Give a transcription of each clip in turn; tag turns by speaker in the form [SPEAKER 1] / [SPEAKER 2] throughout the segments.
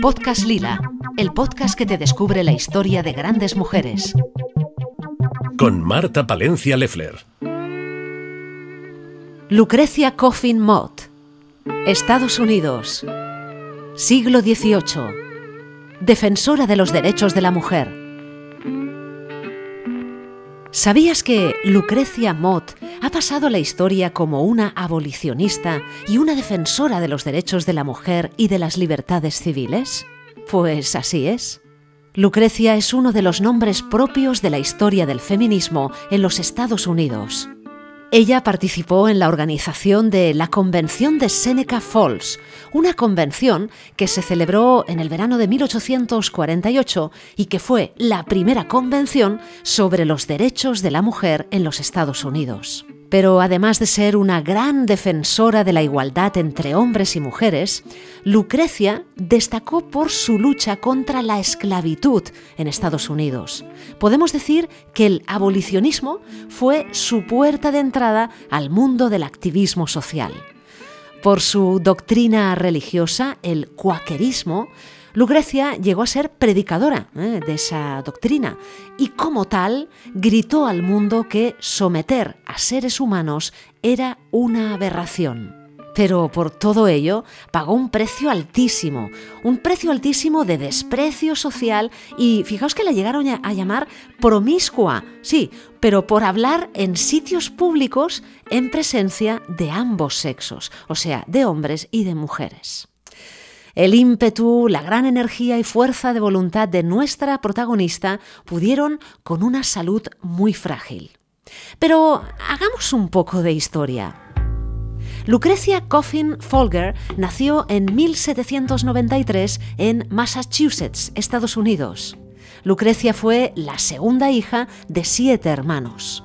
[SPEAKER 1] Podcast Lila, el podcast que te descubre la historia de grandes mujeres.
[SPEAKER 2] Con Marta Palencia Leffler.
[SPEAKER 1] Lucrecia Coffin Mott, Estados Unidos, siglo XVIII, defensora de los derechos de la mujer. ¿Sabías que Lucrecia Mott ha pasado la historia como una abolicionista y una defensora de los derechos de la mujer y de las libertades civiles? Pues así es. Lucrecia es uno de los nombres propios de la historia del feminismo en los Estados Unidos. Ella participó en la organización de la Convención de Seneca Falls, una convención que se celebró en el verano de 1848 y que fue la primera convención sobre los derechos de la mujer en los Estados Unidos. Pero además de ser una gran defensora de la igualdad entre hombres y mujeres, Lucrecia destacó por su lucha contra la esclavitud en Estados Unidos. Podemos decir que el abolicionismo fue su puerta de entrada al mundo del activismo social. Por su doctrina religiosa, el cuaquerismo, Lucrecia llegó a ser predicadora ¿eh? de esa doctrina y como tal gritó al mundo que someter a seres humanos era una aberración. Pero por todo ello pagó un precio altísimo, un precio altísimo de desprecio social y fijaos que la llegaron a llamar promiscua, sí, pero por hablar en sitios públicos en presencia de ambos sexos, o sea, de hombres y de mujeres. El ímpetu, la gran energía y fuerza de voluntad de nuestra protagonista pudieron con una salud muy frágil. Pero hagamos un poco de historia. Lucrecia Coffin Folger nació en 1793 en Massachusetts, Estados Unidos. Lucrecia fue la segunda hija de siete hermanos.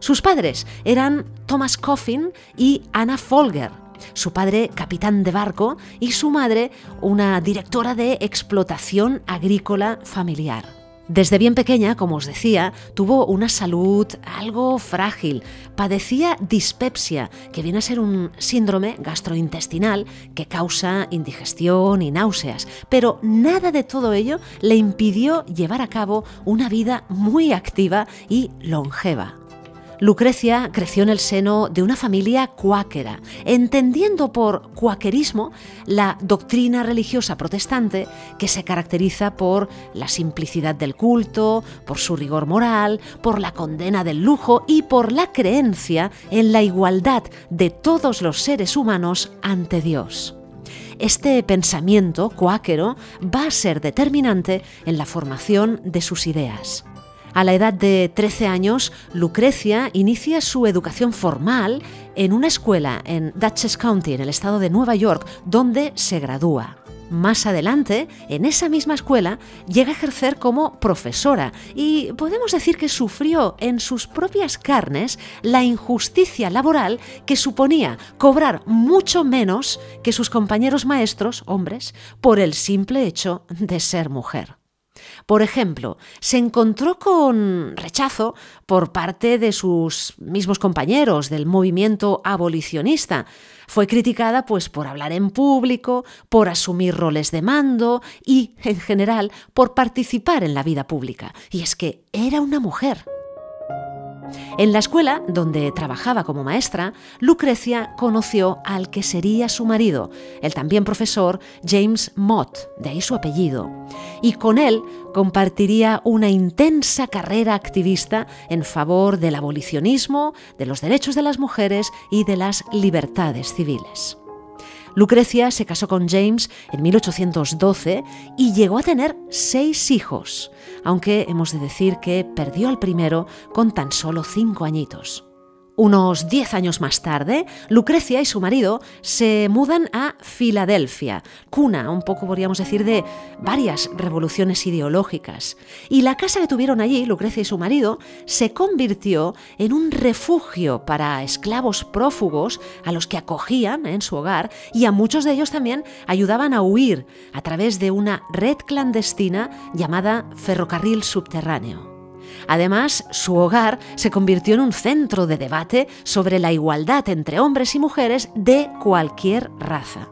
[SPEAKER 1] Sus padres eran Thomas Coffin y Anna Folger, su padre capitán de barco y su madre una directora de explotación agrícola familiar. Desde bien pequeña, como os decía, tuvo una salud algo frágil. Padecía dispepsia, que viene a ser un síndrome gastrointestinal que causa indigestión y náuseas. Pero nada de todo ello le impidió llevar a cabo una vida muy activa y longeva. Lucrecia creció en el seno de una familia cuáquera, entendiendo por cuáquerismo la doctrina religiosa protestante que se caracteriza por la simplicidad del culto, por su rigor moral, por la condena del lujo y por la creencia en la igualdad de todos los seres humanos ante Dios. Este pensamiento cuáquero va a ser determinante en la formación de sus ideas. A la edad de 13 años, Lucrecia inicia su educación formal en una escuela en Dutchess County, en el estado de Nueva York, donde se gradúa. Más adelante, en esa misma escuela, llega a ejercer como profesora y podemos decir que sufrió en sus propias carnes la injusticia laboral que suponía cobrar mucho menos que sus compañeros maestros, hombres, por el simple hecho de ser mujer. Por ejemplo, se encontró con rechazo por parte de sus mismos compañeros del movimiento abolicionista. Fue criticada pues por hablar en público, por asumir roles de mando y, en general, por participar en la vida pública. Y es que era una mujer. En la escuela, donde trabajaba como maestra, Lucrecia conoció al que sería su marido, el también profesor James Mott, de ahí su apellido, y con él compartiría una intensa carrera activista en favor del abolicionismo, de los derechos de las mujeres y de las libertades civiles. Lucrecia se casó con James en 1812 y llegó a tener seis hijos, aunque hemos de decir que perdió al primero con tan solo cinco añitos. Unos diez años más tarde, Lucrecia y su marido se mudan a Filadelfia, cuna, un poco podríamos decir, de varias revoluciones ideológicas. Y la casa que tuvieron allí, Lucrecia y su marido, se convirtió en un refugio para esclavos prófugos a los que acogían en su hogar y a muchos de ellos también ayudaban a huir a través de una red clandestina llamada ferrocarril subterráneo. Además, su hogar se convirtió en un centro de debate sobre la igualdad entre hombres y mujeres de cualquier raza.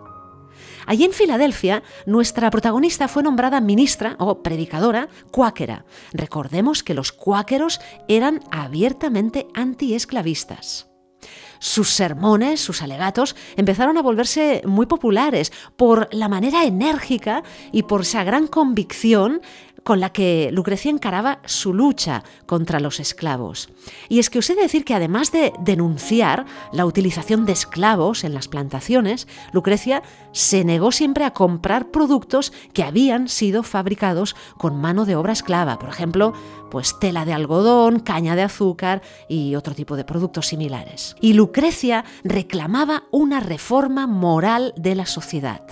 [SPEAKER 1] Allí en Filadelfia, nuestra protagonista fue nombrada ministra o predicadora cuáquera. Recordemos que los cuáqueros eran abiertamente antiesclavistas. Sus sermones, sus alegatos, empezaron a volverse muy populares por la manera enérgica y por esa gran convicción con la que Lucrecia encaraba su lucha contra los esclavos. Y es que os he de decir que además de denunciar la utilización de esclavos en las plantaciones, Lucrecia se negó siempre a comprar productos que habían sido fabricados con mano de obra esclava, por ejemplo, pues tela de algodón, caña de azúcar y otro tipo de productos similares. Y Lucrecia reclamaba una reforma moral de la sociedad.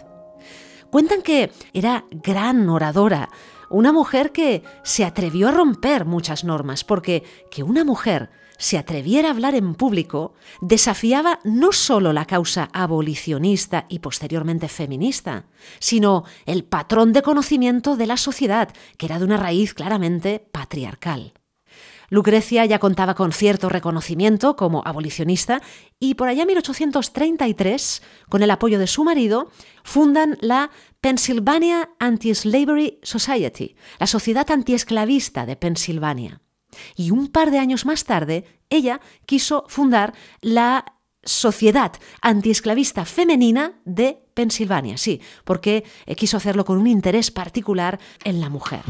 [SPEAKER 1] Cuentan que era gran oradora, una mujer que se atrevió a romper muchas normas, porque que una mujer se atreviera a hablar en público desafiaba no solo la causa abolicionista y posteriormente feminista, sino el patrón de conocimiento de la sociedad, que era de una raíz claramente patriarcal. Lucrecia ya contaba con cierto reconocimiento como abolicionista y por allá en 1833, con el apoyo de su marido, fundan la Pennsylvania Anti-Slavery Society, la Sociedad Antiesclavista de Pensilvania. Y un par de años más tarde, ella quiso fundar la Sociedad Antiesclavista Femenina de Pensilvania, sí, porque quiso hacerlo con un interés particular en la mujer.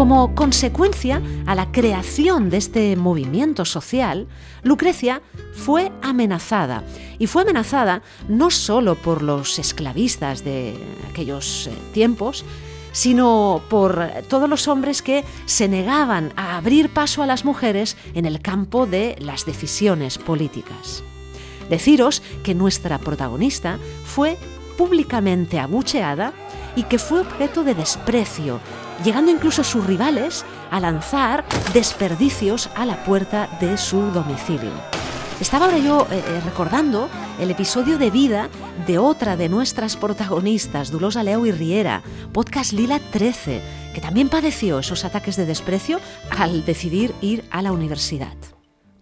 [SPEAKER 1] Como consecuencia a la creación de este movimiento social, Lucrecia fue amenazada. Y fue amenazada no solo por los esclavistas de aquellos eh, tiempos, sino por todos los hombres que se negaban a abrir paso a las mujeres en el campo de las decisiones políticas. Deciros que nuestra protagonista fue públicamente abucheada y que fue objeto de desprecio llegando incluso sus rivales a lanzar desperdicios a la puerta de su domicilio. Estaba ahora yo eh, eh, recordando el episodio de vida de otra de nuestras protagonistas, Dulosa Leo y Riera, podcast Lila 13, que también padeció esos ataques de desprecio al decidir ir a la universidad.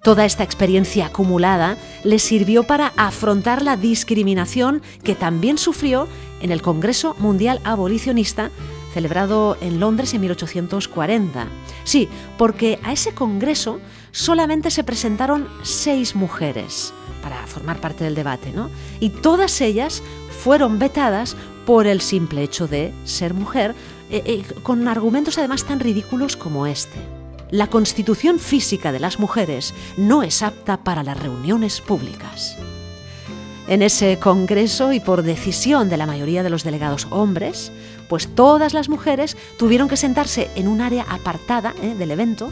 [SPEAKER 1] Toda esta experiencia acumulada le sirvió para afrontar la discriminación que también sufrió en el Congreso Mundial Abolicionista celebrado en Londres en 1840. Sí, porque a ese congreso solamente se presentaron seis mujeres para formar parte del debate, ¿no? Y todas ellas fueron vetadas por el simple hecho de ser mujer, eh, eh, con argumentos además tan ridículos como este. La constitución física de las mujeres no es apta para las reuniones públicas. En ese congreso y por decisión de la mayoría de los delegados hombres, pues todas las mujeres tuvieron que sentarse en un área apartada ¿eh? del evento,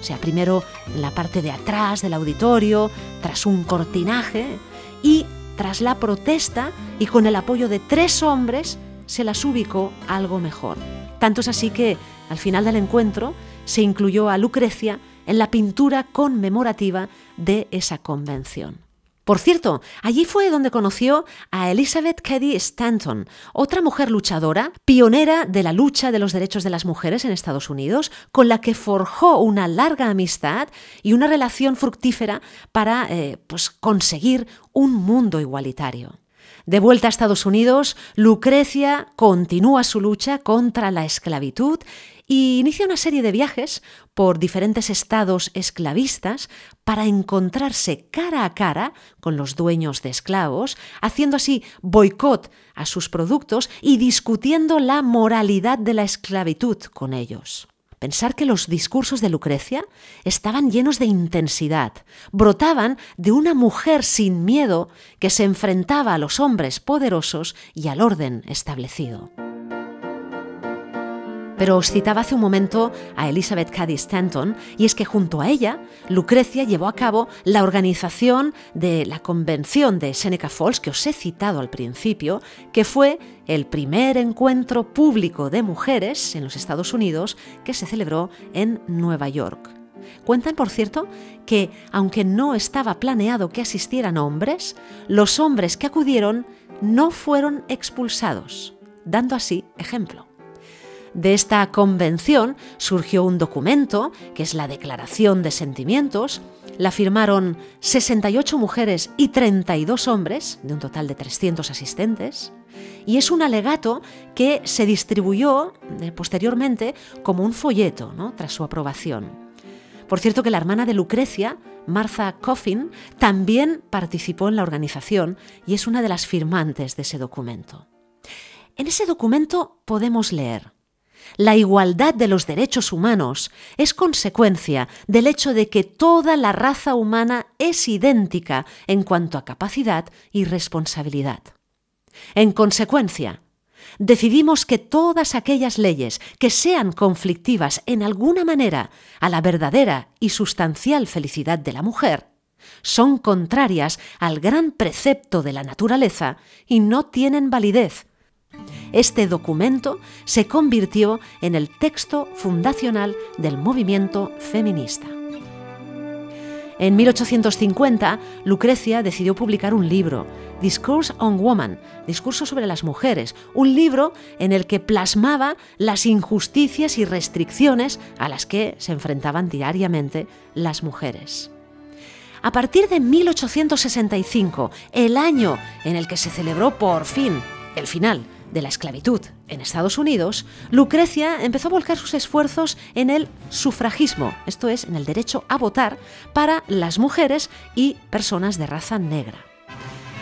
[SPEAKER 1] o sea, primero en la parte de atrás del auditorio, tras un cortinaje, y tras la protesta y con el apoyo de tres hombres, se las ubicó algo mejor. Tanto es así que, al final del encuentro, se incluyó a Lucrecia en la pintura conmemorativa de esa convención. Por cierto, allí fue donde conoció a Elizabeth Cady Stanton, otra mujer luchadora, pionera de la lucha de los derechos de las mujeres en Estados Unidos, con la que forjó una larga amistad y una relación fructífera para eh, pues, conseguir un mundo igualitario. De vuelta a Estados Unidos, Lucrecia continúa su lucha contra la esclavitud y inicia una serie de viajes por diferentes estados esclavistas para encontrarse cara a cara con los dueños de esclavos, haciendo así boicot a sus productos y discutiendo la moralidad de la esclavitud con ellos. Pensar que los discursos de Lucrecia estaban llenos de intensidad, brotaban de una mujer sin miedo que se enfrentaba a los hombres poderosos y al orden establecido. Pero os citaba hace un momento a Elizabeth Cady Stanton, y es que junto a ella, Lucrecia llevó a cabo la organización de la Convención de Seneca Falls, que os he citado al principio, que fue el primer encuentro público de mujeres en los Estados Unidos que se celebró en Nueva York. Cuentan, por cierto, que aunque no estaba planeado que asistieran hombres, los hombres que acudieron no fueron expulsados, dando así ejemplo. De esta convención surgió un documento, que es la Declaración de Sentimientos, la firmaron 68 mujeres y 32 hombres, de un total de 300 asistentes, y es un alegato que se distribuyó eh, posteriormente como un folleto tras su aprobación. Por cierto que la hermana de Lucrecia, Martha Coffin, también participó en la organización y es una de las firmantes de ese documento. En ese documento podemos leer, la igualdad de los derechos humanos es consecuencia del hecho de que toda la raza humana es idéntica en cuanto a capacidad y responsabilidad. En consecuencia, decidimos que todas aquellas leyes que sean conflictivas en alguna manera a la verdadera y sustancial felicidad de la mujer son contrarias al gran precepto de la naturaleza y no tienen validez este documento se convirtió en el texto fundacional del movimiento feminista. En 1850, Lucrecia decidió publicar un libro, Discourse on Woman, Discurso sobre las mujeres, un libro en el que plasmaba las injusticias y restricciones a las que se enfrentaban diariamente las mujeres. A partir de 1865, el año en el que se celebró por fin el final de la esclavitud en Estados Unidos, Lucrecia empezó a volcar sus esfuerzos en el sufragismo, esto es, en el derecho a votar para las mujeres y personas de raza negra.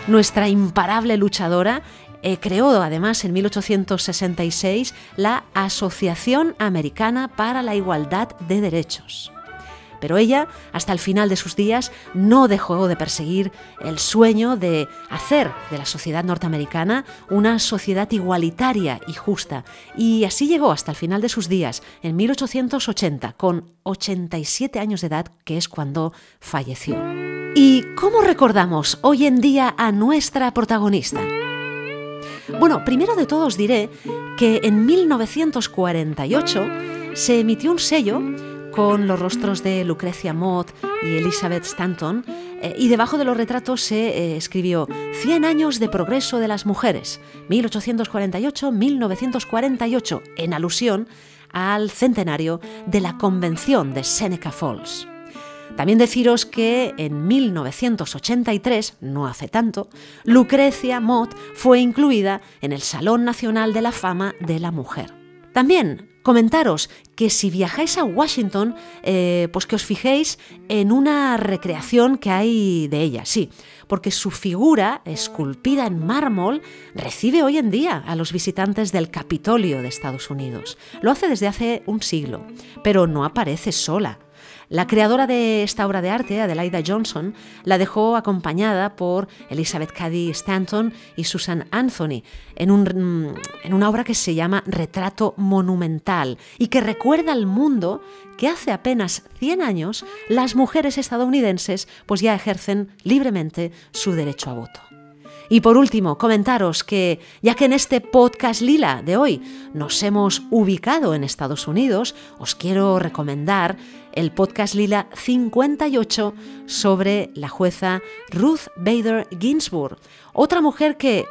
[SPEAKER 1] Nuestra imparable luchadora eh, creó además en 1866 la Asociación Americana para la Igualdad de Derechos. Pero ella, hasta el final de sus días, no dejó de perseguir el sueño de hacer de la sociedad norteamericana una sociedad igualitaria y justa. Y así llegó hasta el final de sus días, en 1880, con 87 años de edad, que es cuando falleció. ¿Y cómo recordamos hoy en día a nuestra protagonista? Bueno, primero de todo os diré que en 1948 se emitió un sello con los rostros de Lucrecia Mott y Elizabeth Stanton, eh, y debajo de los retratos se eh, escribió 100 años de progreso de las mujeres, 1848-1948, en alusión al centenario de la Convención de Seneca Falls. También deciros que en 1983, no hace tanto, Lucrecia Mott fue incluida en el Salón Nacional de la Fama de la Mujer. También comentaros que si viajáis a Washington, eh, pues que os fijéis en una recreación que hay de ella, sí, porque su figura, esculpida en mármol, recibe hoy en día a los visitantes del Capitolio de Estados Unidos. Lo hace desde hace un siglo, pero no aparece sola. La creadora de esta obra de arte, Adelaida Johnson, la dejó acompañada por Elizabeth Cady Stanton y Susan Anthony en, en una obra que se llama Retrato Monumental y que recuerda al mundo que hace apenas 100 años las mujeres estadounidenses pues ya ejercen libremente su derecho a voto. Y por último, comentaros que, ya que en este podcast lila de hoy nos hemos ubicado en Estados Unidos, os quiero recomendar el podcast lila 58 sobre la jueza Ruth Bader Ginsburg, otra mujer que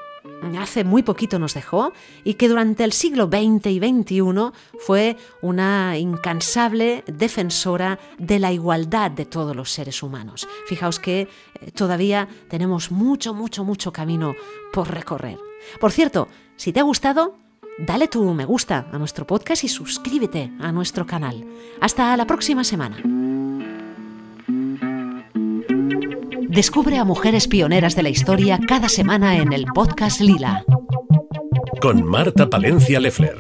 [SPEAKER 1] hace muy poquito nos dejó y que durante el siglo XX y XXI fue una incansable defensora de la igualdad de todos los seres humanos. Fijaos que eh, todavía tenemos mucho, mucho, mucho camino por recorrer. Por cierto, si te ha gustado, dale tu me gusta a nuestro podcast y suscríbete a nuestro canal. Hasta la próxima semana. Descubre a mujeres pioneras de la historia cada semana en el podcast Lila.
[SPEAKER 2] Con Marta Palencia Leffler.